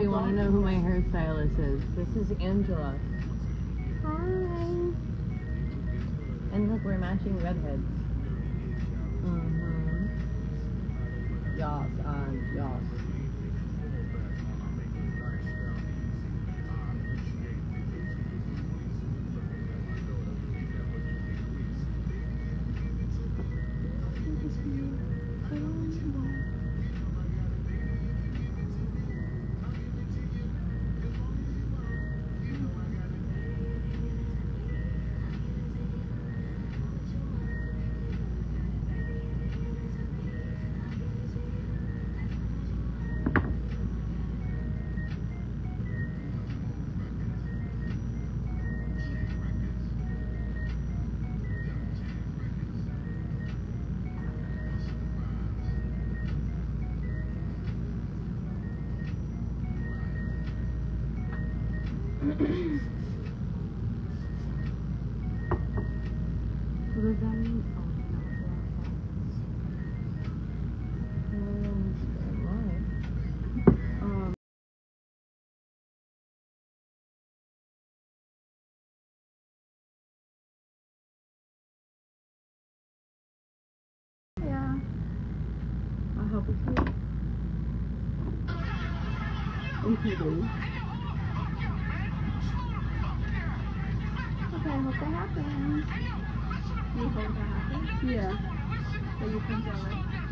you want to know who my hairstylist is, this is Angela. Hi. And look, we're matching redheads. Mm-hmm. Yas, and yas. Help you. If you do. Okay, I hope that happens. You hope that happens? Yeah. That you can tell it.